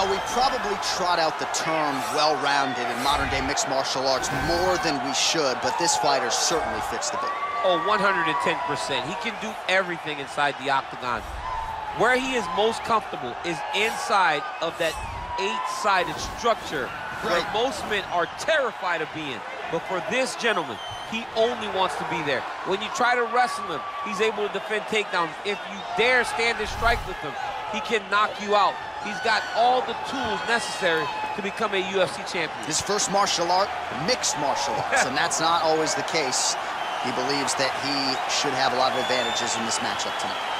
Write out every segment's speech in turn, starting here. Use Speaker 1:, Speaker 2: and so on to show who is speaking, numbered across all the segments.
Speaker 1: Well, we probably trot out the term well-rounded in modern-day mixed martial arts more than we should, but this fighter certainly fits the bill.
Speaker 2: Oh, 110%. He can do everything inside the octagon. Where he is most comfortable is inside of that eight-sided structure right. where most men are terrified of being. But for this gentleman, he only wants to be there. When you try to wrestle him, he's able to defend takedowns. If you dare stand and strike with him, he can knock you out. He's got all the tools necessary to become a UFC champion.
Speaker 1: His first martial art, mixed martial arts, and that's not always the case. He believes that he should have a lot of advantages in this matchup tonight.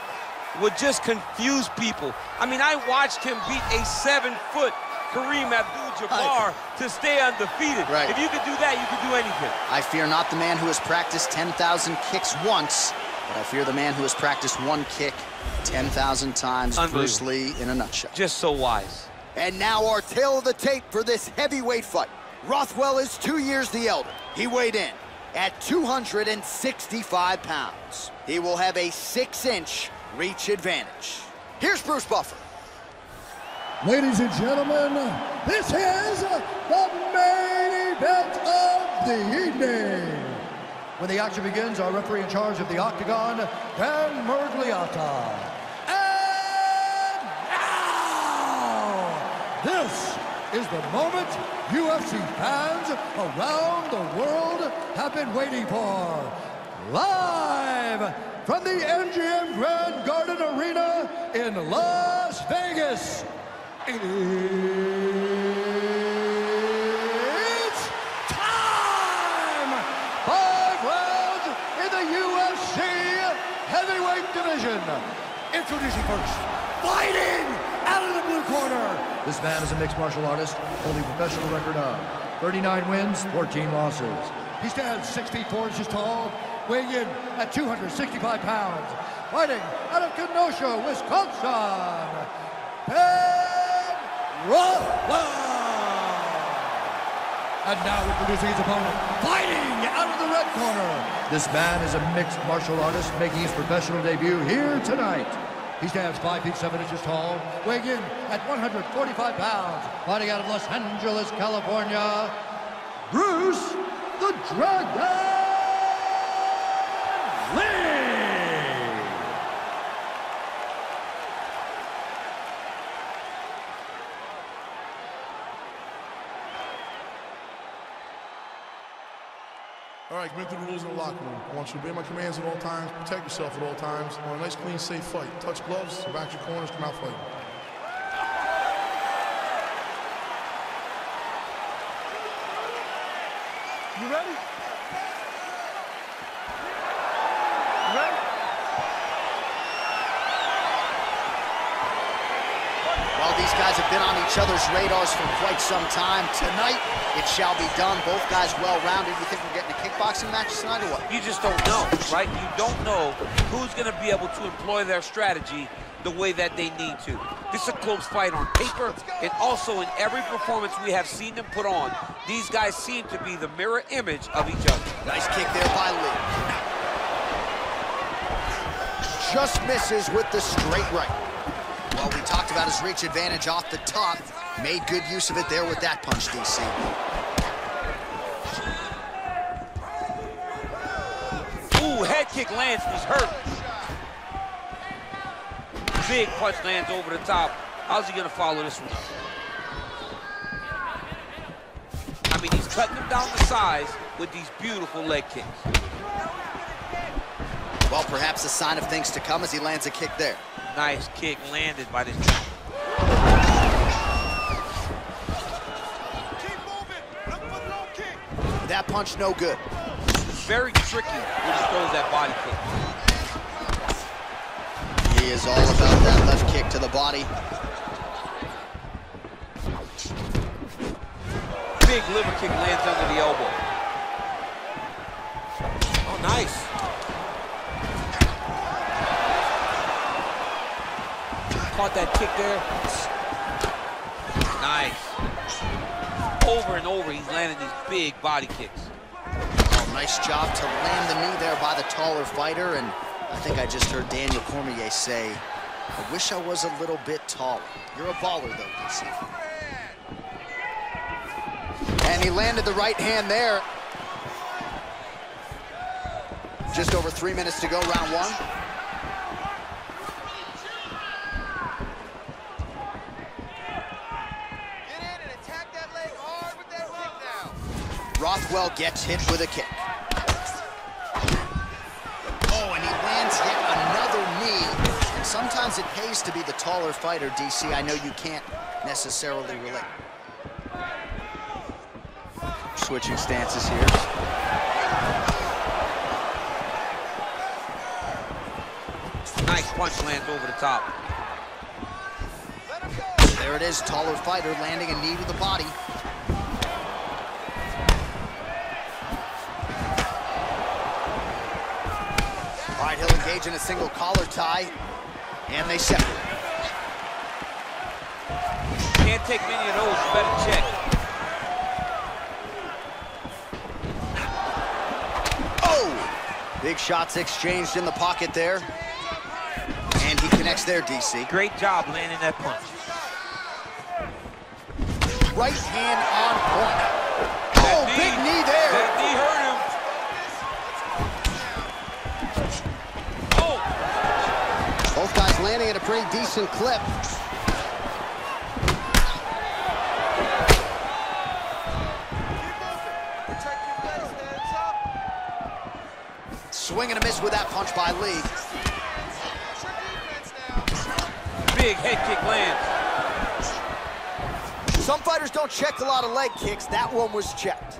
Speaker 2: would just confuse people. I mean, I watched him beat a seven-foot Kareem Abdul-Jabbar to stay undefeated. Right. If you could do that, you could do anything.
Speaker 1: I fear not the man who has practiced 10,000 kicks once, but I fear the man who has practiced one kick 10,000 times. Bruce Lee in a nutshell.
Speaker 2: Just so wise.
Speaker 1: And now our tale of the tape for this heavyweight fight. Rothwell is two years the elder. He weighed in at 265 pounds. He will have a six-inch reach advantage. Here's Bruce Buffer.
Speaker 3: Ladies and gentlemen, this is the main event of the evening. When the action begins, our referee in charge of the Octagon, Dan Miragliotta. And now, this is the moment UFC fans around the world have been waiting for. Live from the MGM Grand Garden Arena in Las Vegas. It's time! Five rounds in the UFC heavyweight division. Introducing first, fighting out of the blue corner. This man is a mixed martial artist, holding professional record of 39 wins, 14 losses. He stands 6 feet 4 inches tall, weighing in at 265 pounds, fighting out of Kenosha, Wisconsin, Ben Rothwell. And now introducing his opponent, fighting out of the red corner. This man is a mixed martial artist making his professional debut here tonight. He stands 5 feet 7 inches tall, weighing in at 145 pounds, fighting out of Los Angeles, California, Bruce the Dragon!
Speaker 4: All right, to the rules in the locker room. I want you to obey my commands at all times, protect yourself at all times. Want a nice, clean, safe fight. Touch gloves, back your corners, come out fighting.
Speaker 5: You ready?
Speaker 1: Well these guys have been on each other's radars for quite some time. Tonight, it shall be done. Both guys well-rounded. You think we're getting a kickboxing match tonight or what?
Speaker 2: You just don't know, right? You don't know who's going to be able to employ their strategy the way that they need to. This is a close fight on paper, and also in every performance we have seen them put on, these guys seem to be the mirror image of each other.
Speaker 1: Nice kick there by Lee. Just misses with the straight right. Talked about his reach advantage off the top. Made good use of it there with that punch, DC.
Speaker 2: Ooh, head kick lands, he's hurt. Big punch lands over the top. How's he gonna follow this one up? I mean, he's cutting him down the size with these beautiful leg kicks.
Speaker 1: Well, perhaps a sign of things to come as he lands a kick there.
Speaker 2: Nice kick landed by this That
Speaker 1: punch no good.
Speaker 2: Very tricky when he throws that body kick.
Speaker 1: He is all about that left kick to the body.
Speaker 2: Big liver kick lands under the elbow. Oh, nice.
Speaker 5: Caught that kick there.
Speaker 2: Nice. Over and over, he's landing these big body kicks.
Speaker 1: Oh, nice job to land the knee there by the taller fighter, and I think I just heard Daniel Cormier say, I wish I was a little bit taller. You're a baller, though, DC. And he landed the right hand there. Just over three minutes to go, round one. Rothwell gets hit with a kick. Oh, and he lands yet another knee. And sometimes it pays to be the taller fighter, DC. I know you can't necessarily relate. Switching stances here.
Speaker 2: Nice punch lands over the top.
Speaker 1: There it is, taller fighter landing a knee to the body. Right, in a single collar tie, and they separate.
Speaker 2: Can't take many of those, you better check.
Speaker 1: Oh! Big shots exchanged in the pocket there. And he connects there, DC.
Speaker 2: Great job landing that punch.
Speaker 1: Right hand on point. Oh, big knee there.
Speaker 2: That knee hurt
Speaker 1: at a pretty decent clip. Swing and a miss with that punch by Lee.
Speaker 2: big head kick lands.
Speaker 1: Some fighters don't check a lot of leg kicks. That one was checked.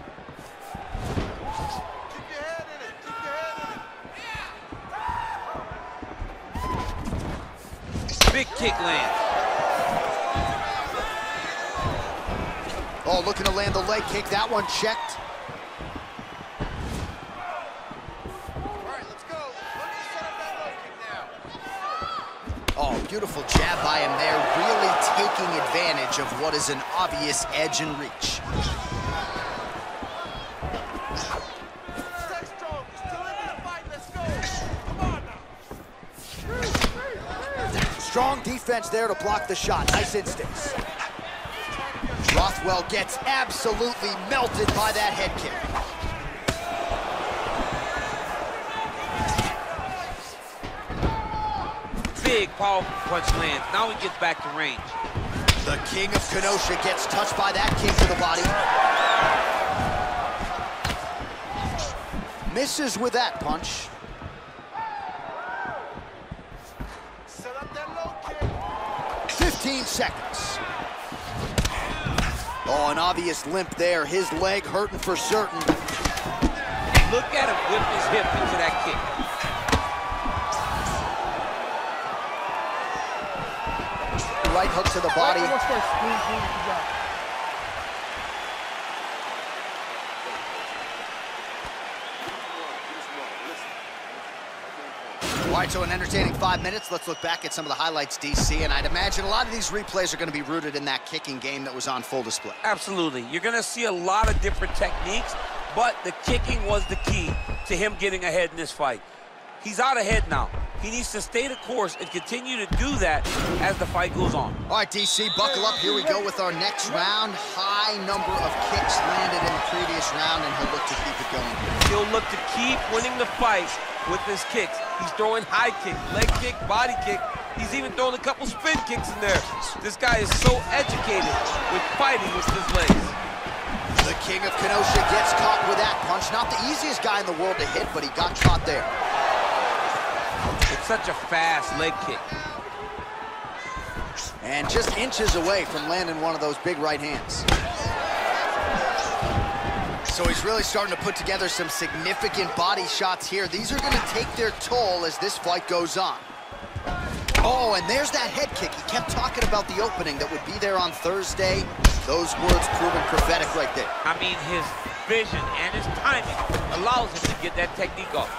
Speaker 2: Kick lands.
Speaker 1: Oh, looking to land the leg kick. That one checked. Oh, beautiful jab by him there, really taking advantage of what is an obvious edge and reach. Strong defense there to block the shot. Nice instincts. Rothwell gets absolutely melted by that head kick.
Speaker 2: Big powerful punch lands. Now he gets back to range.
Speaker 1: The king of Kenosha gets touched by that kick to the body. Misses with that punch. Seconds. Oh, an obvious limp there. His leg hurting for certain.
Speaker 2: Look at him whip his hip into that kick.
Speaker 1: Right hook to the body. All right, so an entertaining five minutes. Let's look back at some of the highlights, DC, and I'd imagine a lot of these replays are going to be rooted in that kicking game that was on full display.
Speaker 2: Absolutely. You're going to see a lot of different techniques, but the kicking was the key to him getting ahead in this fight. He's out ahead now. He needs to stay the course and continue to do that as the fight goes on.
Speaker 1: All right, DC, buckle up. Here we go with our next round. High number of kicks landed in the previous round, and he'll look to keep it going.
Speaker 2: He'll look to keep winning the fight with his kicks. He's throwing high kick, leg kick, body kick. He's even throwing a couple spin kicks in there. This guy is so educated with fighting with his legs.
Speaker 1: The king of Kenosha gets caught with that punch. Not the easiest guy in the world to hit, but he got caught there.
Speaker 2: It's such a fast leg kick.
Speaker 1: And just inches away from landing one of those big right hands. So he's really starting to put together some significant body shots here. These are going to take their toll as this fight goes on. Oh, and there's that head kick. He kept talking about the opening that would be there on Thursday. Those words proven prophetic right there.
Speaker 2: I mean, his vision and his timing allows him to get that technique off.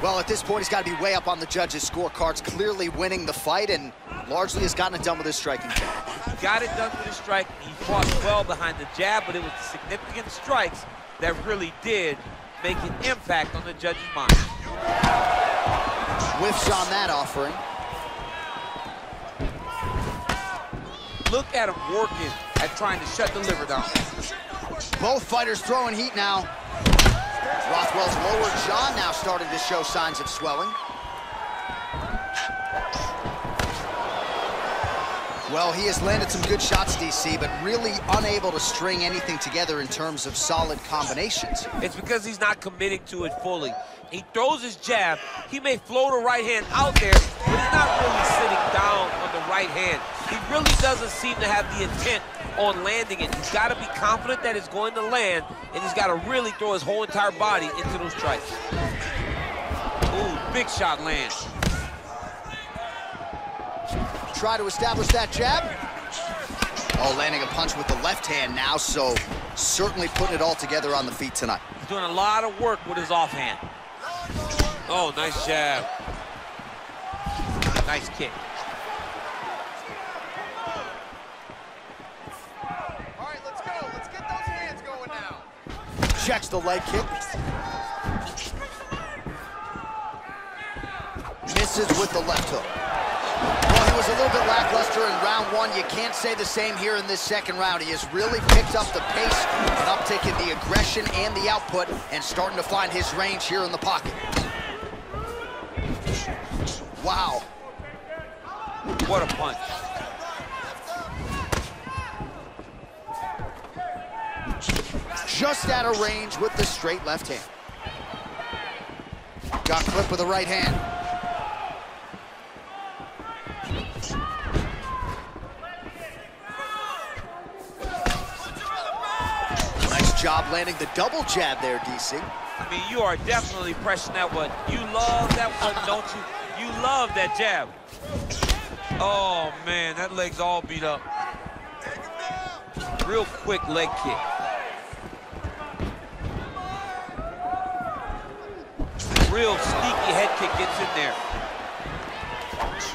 Speaker 1: Well, at this point, he's got to be way up on the judges' scorecards, clearly winning the fight, and largely has gotten it done with his striking.
Speaker 2: He got it done with his strike. He fought well behind the jab, but it was significant strikes that really did make an impact on the judge's mind.
Speaker 1: Whiffs on that offering.
Speaker 2: Look at him working at trying to shut the liver down.
Speaker 1: Both fighters throwing heat now. Rothwell's lower jaw now starting to show signs of swelling. Well, he has landed some good shots, DC, but really unable to string anything together in terms of solid combinations.
Speaker 2: It's because he's not committing to it fully. He throws his jab. He may float a right hand out there, but he's not really sitting down on the right hand. He really doesn't seem to have the intent on landing it. He's got to be confident that it's going to land, and he's got to really throw his whole entire body into those strikes. Ooh, big shot lands
Speaker 1: try to establish that jab. Oh, landing a punch with the left hand now, so certainly putting it all together on the feet tonight.
Speaker 2: He's doing a lot of work with his offhand. Oh, nice jab. Nice kick.
Speaker 6: All right, let's go. Let's get those hands going now.
Speaker 1: Checks the leg kick. Misses with the left hook. Was a little bit lackluster in round one. You can't say the same here in this second round. He has really picked up the pace, an uptick in the aggression and the output, and starting to find his range here in the pocket. Wow.
Speaker 2: What a punch.
Speaker 1: Just out of range with the straight left hand. Got clipped with the right hand. Job landing the double jab there, DC.
Speaker 2: I mean, you are definitely pressing that one. You love that one, don't you? You love that jab. Oh, man, that leg's all beat up. Real quick leg kick. Real sneaky head kick gets in there.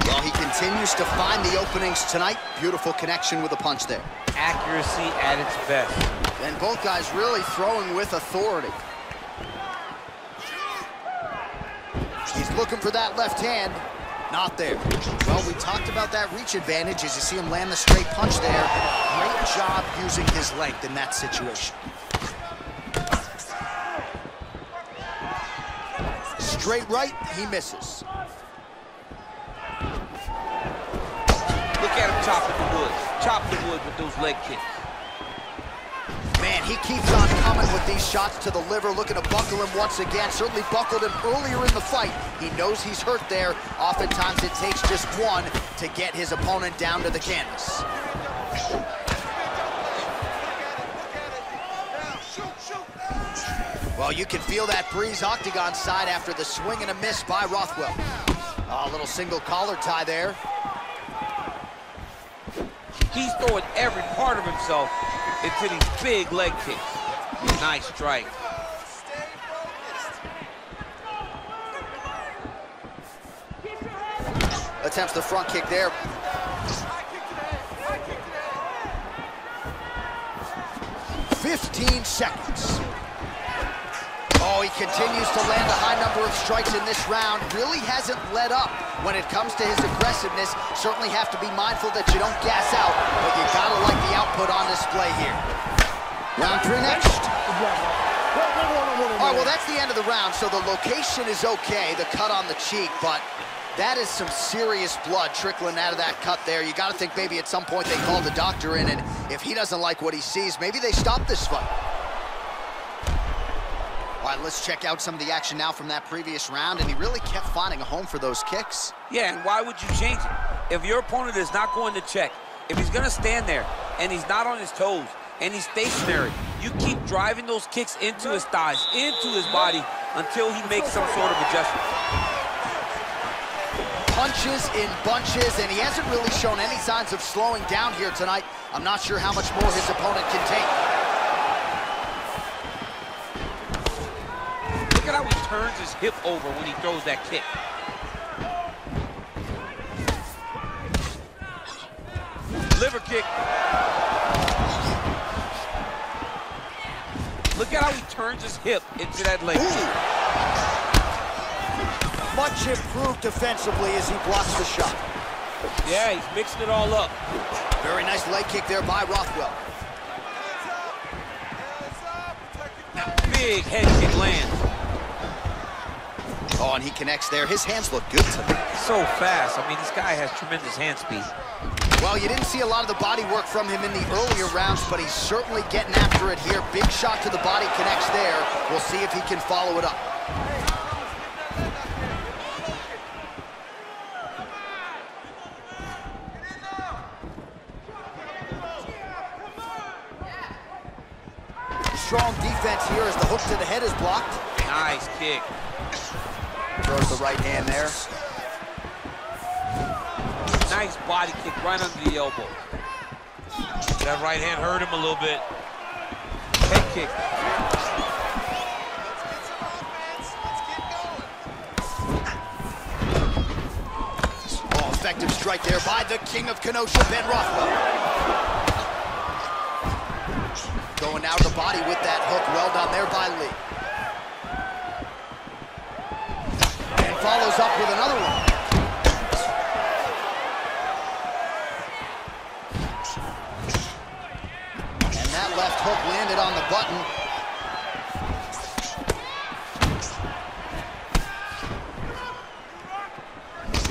Speaker 1: Well, he continues to find the openings tonight. Beautiful connection with a punch there.
Speaker 2: Accuracy at its best.
Speaker 1: And both guys really throwing with authority. He's looking for that left hand. Not there. Well, we talked about that reach advantage as you see him land the straight punch there. Great job using his length in that situation. Straight right, he misses.
Speaker 2: Look at him chopping the wood. Chop the wood with those leg kicks.
Speaker 1: He keeps on coming with these shots to the liver, looking to buckle him once again. Certainly buckled him earlier in the fight. He knows he's hurt there. Oftentimes it takes just one to get his opponent down to the canvas. Well, you can feel that breeze octagon side after the swing and a miss by Rothwell. A little single collar tie there.
Speaker 2: He's throwing every part of himself into these big leg kicks. Nice strike.
Speaker 1: Attempts the front kick there. Fifteen seconds. Oh, he continues to land a high number of strikes in this round. Really hasn't let up when it comes to his aggressiveness. Certainly have to be mindful that you don't gas out, but you gotta like the output on display here. Round three next. All right, well, that's the end of the round, so the location is okay, the cut on the cheek, but that is some serious blood trickling out of that cut there. You got to think maybe at some point they called the doctor in, and if he doesn't like what he sees, maybe they stop this fight. All right, let's check out some of the action now from that previous round, and he really kept finding a home for those kicks.
Speaker 2: Yeah, and why would you change it? If your opponent is not going to check, if he's going to stand there and he's not on his toes, and he's stationary, You keep driving those kicks into his thighs, into his body, until he makes some sort of adjustment.
Speaker 1: Punches in bunches, and he hasn't really shown any signs of slowing down here tonight. I'm not sure how much more his opponent can take.
Speaker 2: Turns his hip over when he throws that kick. Liver kick. Look at how he turns his hip into that leg.
Speaker 1: Much improved defensively as he blocks the shot.
Speaker 5: Yeah, he's mixing it all up.
Speaker 1: Very nice leg kick there by Rothwell.
Speaker 2: Big head kick lands.
Speaker 1: Oh, and he connects there. His hands look good tonight.
Speaker 2: So fast. I mean, this guy has tremendous hand speed.
Speaker 1: Well, you didn't see a lot of the body work from him in the earlier rounds, but he's certainly getting after it here. Big shot to the body connects there. We'll see if he can follow it up. Strong defense here as the hook to the head is blocked.
Speaker 2: Nice kick.
Speaker 1: Throws the right hand there.
Speaker 2: Nice body kick right under the elbow.
Speaker 5: That right hand hurt him a little bit.
Speaker 2: Head kick.
Speaker 1: Oh, effective strike there by the king of Kenosha, Ben Rothwell. Going out of the body with that hook. Well done there by Lee. Follows up with another one. And that left hook landed on the button.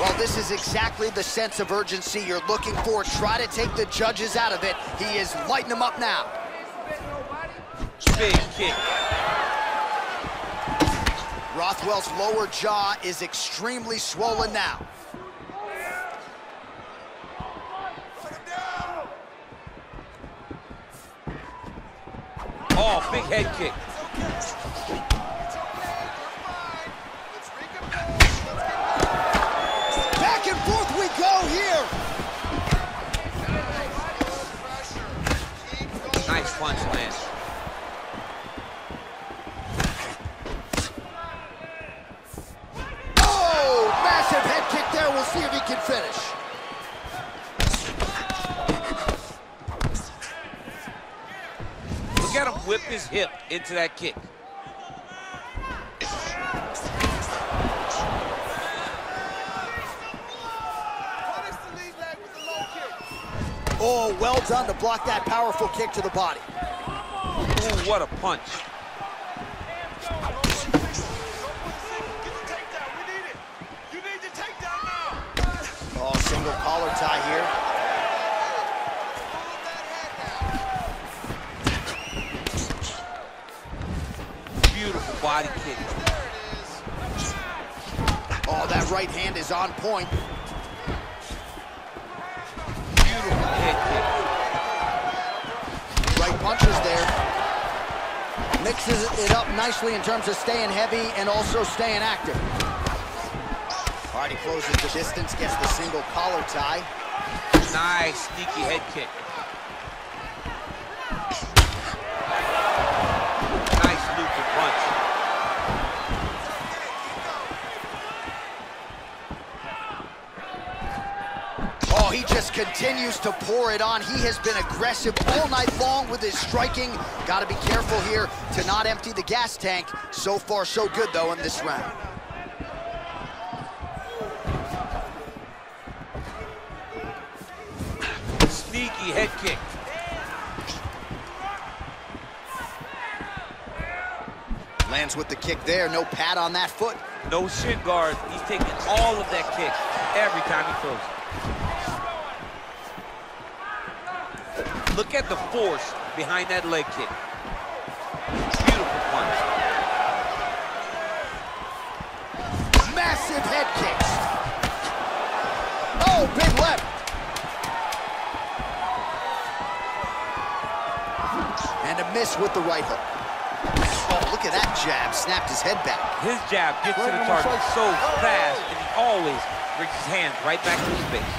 Speaker 1: Well, this is exactly the sense of urgency you're looking for. Try to take the judges out of it. He is lighting them up now.
Speaker 2: Big kick.
Speaker 1: Rothwell's lower jaw is extremely swollen now.
Speaker 2: Oh, big head kick.
Speaker 1: Back and forth we go here.
Speaker 2: Nice punch lands.
Speaker 1: Oh, massive head kick there. Can finish.
Speaker 2: Look at him whip his hip into that kick.
Speaker 6: Punish the lead leg with the low kick.
Speaker 1: Oh, well done to block that powerful kick to the body.
Speaker 2: Ooh, what a punch.
Speaker 6: Get the takedown. We need it. You need the takedown now.
Speaker 1: Oh, single collar tie here.
Speaker 2: Beautiful body kick.
Speaker 1: Oh, that right hand is on point.
Speaker 2: Beautiful head kick.
Speaker 1: Right punches there. Mixes it up nicely in terms of staying heavy and also staying active. He closes the distance, gets the single collar tie.
Speaker 2: Nice sneaky head kick. Nice looping punch.
Speaker 1: Oh, he just continues to pour it on. He has been aggressive all night long with his striking. Got to be careful here to not empty the gas tank. So far, so good, though, in this round.
Speaker 2: Head kick.
Speaker 1: Lands with the kick there. No pad on that foot.
Speaker 2: No shin guard. He's taking all of that kick every time he throws it. Look at the force behind that leg kick. Beautiful punch.
Speaker 1: Massive head kicks. Oh, big left. And a missed connects with the right hook. Oh, look at that jab. Snapped his head back.
Speaker 2: His jab gets to the target so fast, and he always brings his hands right back to his face.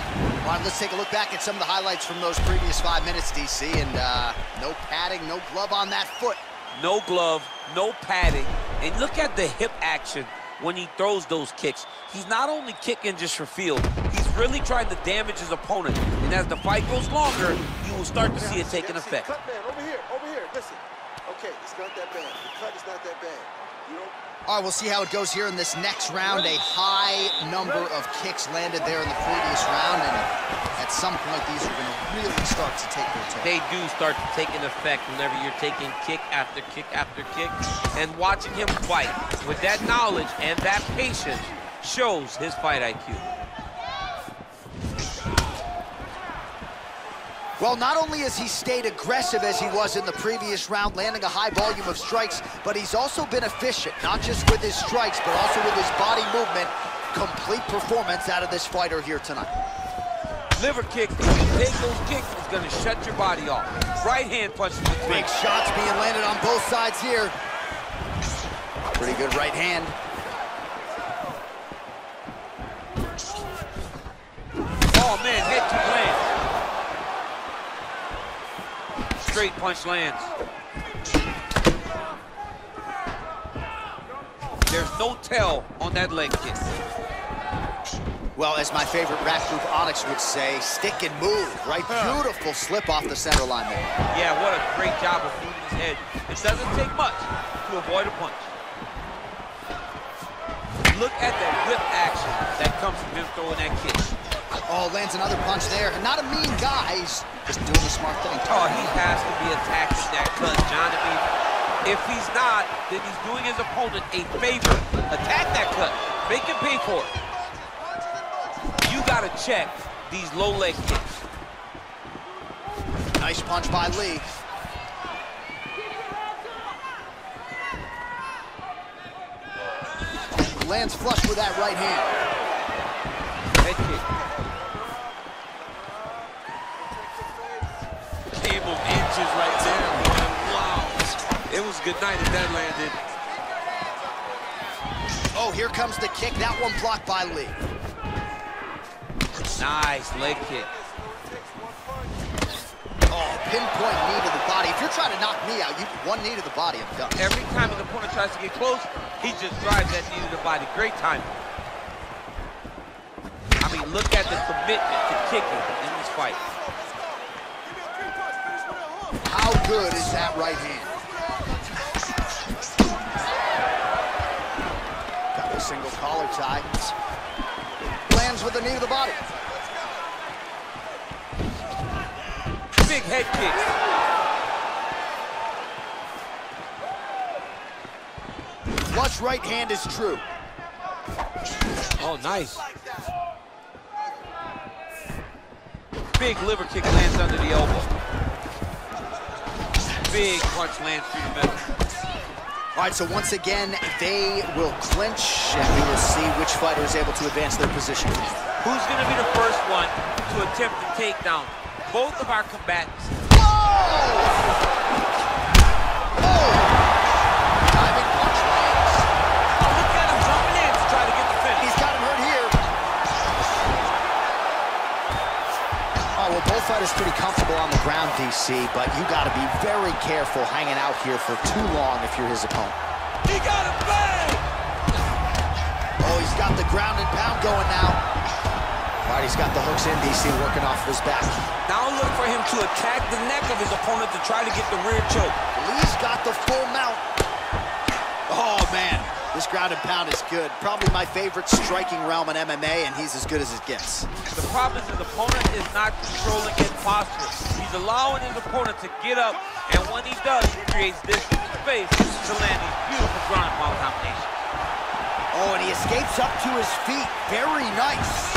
Speaker 1: All right, let's take a look back at some of the highlights from those previous five minutes, DC. And uh, no padding, no glove on that foot.
Speaker 2: No glove, no padding, and look at the hip action when he throws those kicks. He's not only kicking just for field, he's really trying to damage his opponent. And as the fight goes longer, you will start to see it taking effect.
Speaker 6: Cut man, over here, over here. Listen. Okay, it's not that bad. The cut is not that bad. You don't.
Speaker 1: All right, we'll see how it goes here in this next round. A high number of kicks landed there in the previous round, and at some point, these are going to really start to take their toll.
Speaker 2: They do start to take an effect whenever you're taking kick after kick after kick. And watching him fight with that knowledge and that patience shows his fight IQ.
Speaker 1: Well, not only has he stayed aggressive as he was in the previous round, landing a high volume of strikes, but he's also been efficient, not just with his strikes, but also with his body movement. Complete performance out of this fighter here tonight.
Speaker 2: Liver kick, if you take those kicks, it's gonna shut your body off. Right hand punch the
Speaker 1: Big shots being landed on both sides here. Pretty good right hand.
Speaker 2: Oh man, head Straight punch lands. There's no tell on that leg kick.
Speaker 1: Well, as my favorite rap group Onyx would say, stick and move, right? Beautiful slip off the center line there.
Speaker 2: Yeah, what a great job of moving his head. It doesn't take much to avoid a punch. Look at the whip action that comes from him throwing that kick.
Speaker 1: Oh, lands another punch there. Not a mean guy, he's just doing the smart thing.
Speaker 2: Oh, he has to be attacking that cut, John. I mean, if he's not, then he's doing his opponent a favor. Attack that cut. Make him pay for it. You gotta check these low leg kicks.
Speaker 1: Nice punch by Lee. Lands flush with that right hand.
Speaker 2: Head kick. Of inches right there. Wow. It was a good night if that landed.
Speaker 1: Oh, here comes the kick. That one blocked by Lee.
Speaker 2: Nice leg kick.
Speaker 1: Oh, pinpoint knee to the body. If you're trying to knock me out, you one knee to the body, I'm done.
Speaker 2: Every time an opponent tries to get close, he just drives that knee to the body. Great timing. I mean, look at the commitment to kicking in this fight.
Speaker 1: How good is that right hand? Got a single collar tie. Lands with the knee to the body.
Speaker 2: Big head kick.
Speaker 1: Flush right hand is true.
Speaker 2: Oh, nice. Big liver kick lands under the elbow. Big punch lands through the middle.
Speaker 1: All right, so once again, they will clinch, and we will see which fighter is able to advance their position.
Speaker 2: Who's going to be the first one to attempt the takedown? Both of our combatants.
Speaker 1: Diving fighters pretty comfortable on the ground, DC, but you got to be very careful hanging out here for too long if you're his opponent.
Speaker 2: He got him bang!
Speaker 1: Oh, he's got the ground and pound going now. All right, he's got the hooks in, DC, working off of his back.
Speaker 2: Now look for him to attack the neck of his opponent to try to get the rear choke.
Speaker 1: Lee's got the full mount. Oh, man, this ground and pound is good. Probably my favorite striking realm in MMA, and he's as good as it gets.
Speaker 2: The problem is his opponent is not controlling his posture. He's allowing his opponent to get up, and when he does, he creates this space to land these beautiful ground and pound combinations.
Speaker 1: Oh, and he escapes up to his feet. Very nice.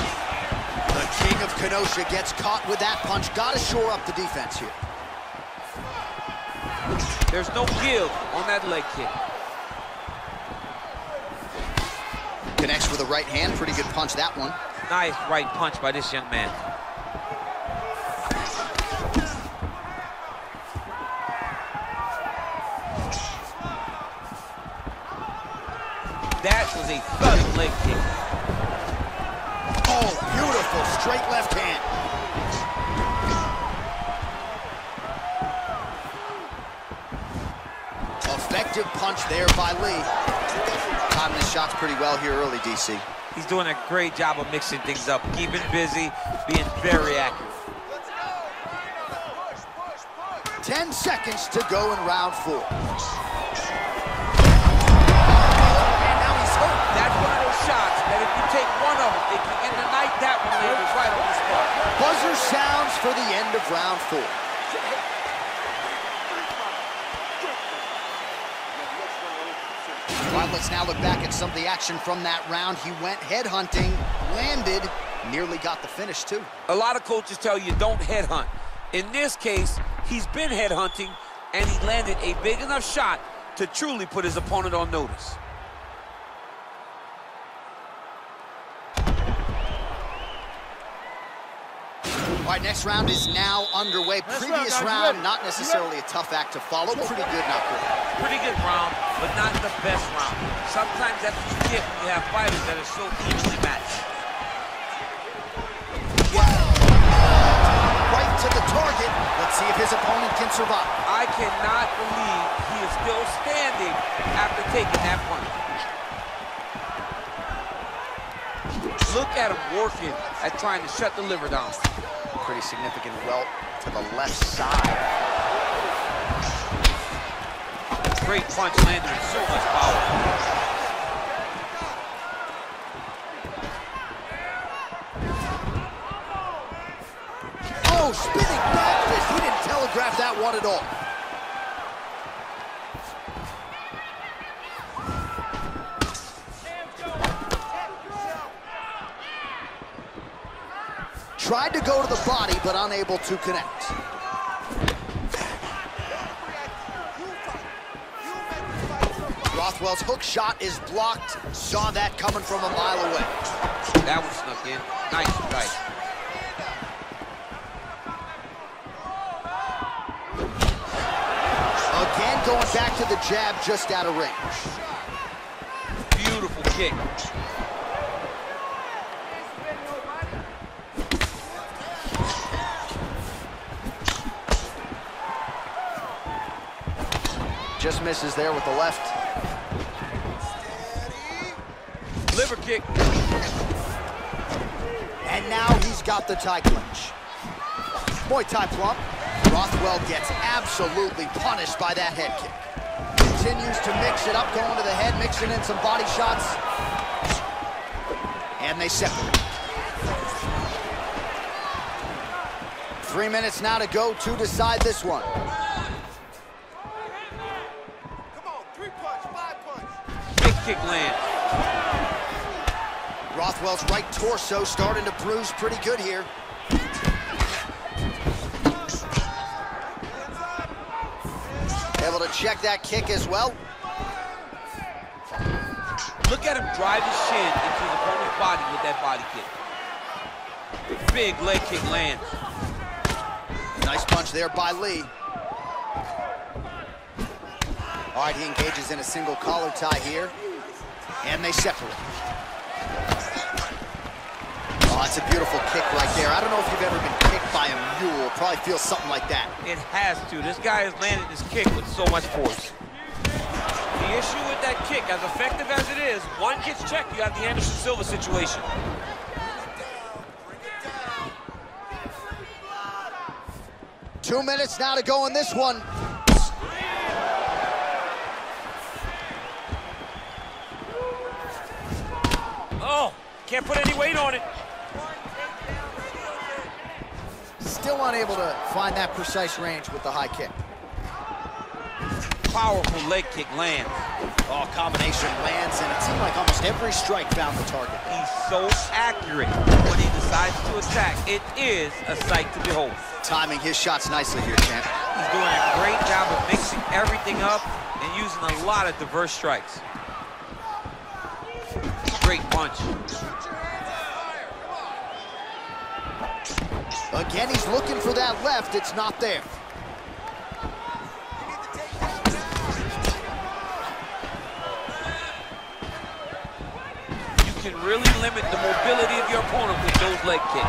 Speaker 1: The king of Kenosha gets caught with that punch. Got to shore up the defense here.
Speaker 2: There's no give on that leg kick.
Speaker 1: Connects with a right hand. Pretty good punch, that one.
Speaker 2: Nice right punch by this young man. That was a thudding leg kick.
Speaker 1: Oh, beautiful straight left hand. Effective punch there by Lee. Shots pretty well here early, DC.
Speaker 2: He's doing a great job of mixing things up, keeping busy, being very accurate.
Speaker 6: Push, push, push.
Speaker 1: 10 seconds to go in round four. And now he's hurt.
Speaker 2: That's one of those shots that if you take one of them, it can end the night. That one right on the spot.
Speaker 1: Buzzer sounds for the end of round four. Let's now look back at some of the action from that round. He went headhunting, landed, nearly got the finish too.
Speaker 2: A lot of coaches tell you don't headhunt. In this case, he's been headhunting, and he landed a big enough shot to truly put his opponent on notice.
Speaker 1: Right, next round is now underway. Previous round, not necessarily a tough act to follow. Pretty good, not good.
Speaker 2: Pretty good round, but not the best round. Sometimes that's what you get you have fighters that are so evenly matched.
Speaker 1: Right to the target. Let's see if his opponent can survive.
Speaker 2: I cannot believe he is still standing after taking that punch. Look at him working at trying to shut the liver down.
Speaker 1: Pretty significant welt to the left side.
Speaker 2: Great punch landed with so much power.
Speaker 1: Oh, spinning back fist. He didn't telegraph that one at all. Tried to go to the body, but unable to connect. Rothwell's hook shot is blocked. Saw that coming from a mile away.
Speaker 2: That one snuck in. Nice strike.
Speaker 1: Again, going back to the jab just out of range.
Speaker 2: Beautiful kick.
Speaker 1: Just misses there with the left.
Speaker 2: Liver kick.
Speaker 1: And now he's got the Thai clinch. Boy, Thai plum. Rothwell gets absolutely punished by that head kick. Continues to mix it up, going to the head, mixing in some body shots. And they separate. Three minutes now to go to decide this one. Rothwell's right torso starting to bruise pretty good here. Able to check that kick as well.
Speaker 2: Look at him drive his shin into his opponent's body with that body kick. Big leg kick lands.
Speaker 1: Nice punch there by Lee. All right, he engages in a single collar tie here. And they separate. Oh, that's a beautiful kick right there. I don't know if you've ever been kicked by a mule. Probably feels something like that.
Speaker 2: It has to. This guy has landed this kick with so much force. The issue with that kick, as effective as it is, one gets checked, you have the Anderson Silva situation.
Speaker 1: Two minutes now to go in this one.
Speaker 2: Oh, can't put any weight on it.
Speaker 1: Still unable to find that precise range with the high kick.
Speaker 2: Powerful leg kick lands.
Speaker 1: Oh, combination lands, and it seemed like almost every strike found the target.
Speaker 2: He's so accurate when he decides to attack. It is a sight to behold.
Speaker 1: Timing his shots nicely here, champ.
Speaker 2: He's doing a great job of mixing everything up and using a lot of diverse strikes. Great punch.
Speaker 1: Again, he's looking for that left. It's not there.
Speaker 2: You can really limit the mobility of your opponent with those leg kicks.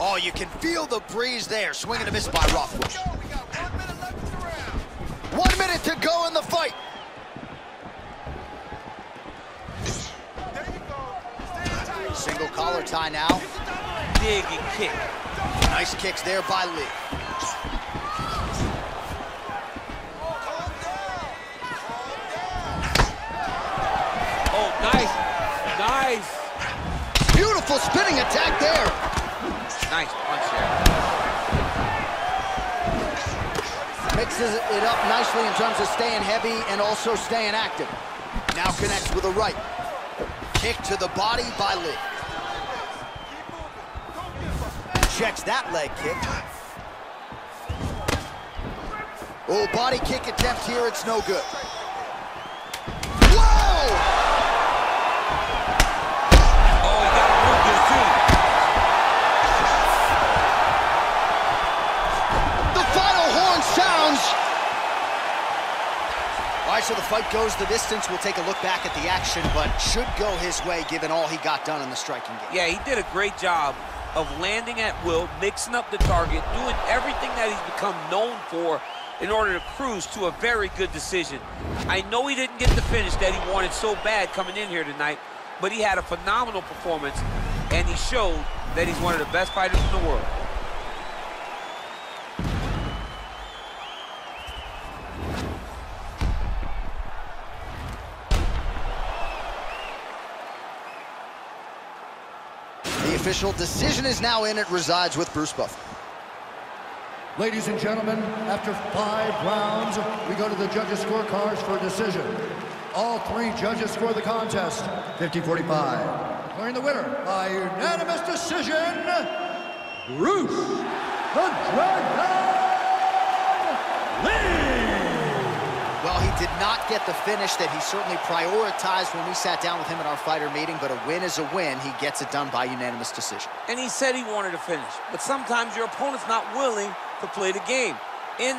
Speaker 1: Oh, you can feel the breeze there. Swing and a miss by Rothwell.
Speaker 6: Go, we got one minute left in the round.
Speaker 1: One minute to go in the fight.
Speaker 6: There you go. Stay tight.
Speaker 1: Single collar tie now.
Speaker 2: Dig and kick.
Speaker 1: Nice kicks there by Lee.
Speaker 6: Calm down. Calm down.
Speaker 5: Oh, nice. Nice.
Speaker 1: Beautiful spinning attack there.
Speaker 2: Nice punch there.
Speaker 1: Mixes it up nicely in terms of staying heavy and also staying active. Now connects with a right. Kick to the body by Lee. Checks that leg kick. Oh, body kick attempt here. It's no good.
Speaker 5: Oh.
Speaker 1: All right, so the fight goes the distance. We'll take a look back at the action, but should go his way given all he got done in the striking game.
Speaker 2: Yeah, he did a great job of landing at will, mixing up the target, doing everything that he's become known for in order to cruise to a very good decision. I know he didn't get the finish that he wanted so bad coming in here tonight, but he had a phenomenal performance, and he showed that he's one of the best fighters in the world.
Speaker 1: Official decision is now in. It resides with Bruce Buffer.
Speaker 3: Ladies and gentlemen, after five rounds, we go to the judges' scorecards for a decision. All three judges score the contest 50-45. Declaring the winner by unanimous decision, Bruce the Dragon Lee!
Speaker 1: Well, he did not get the finish that he certainly prioritized when we sat down with him at our fighter meeting, but a win is a win. He gets it done by unanimous decision.
Speaker 2: And he said he wanted to finish, but sometimes your opponent's not willing to play the game. In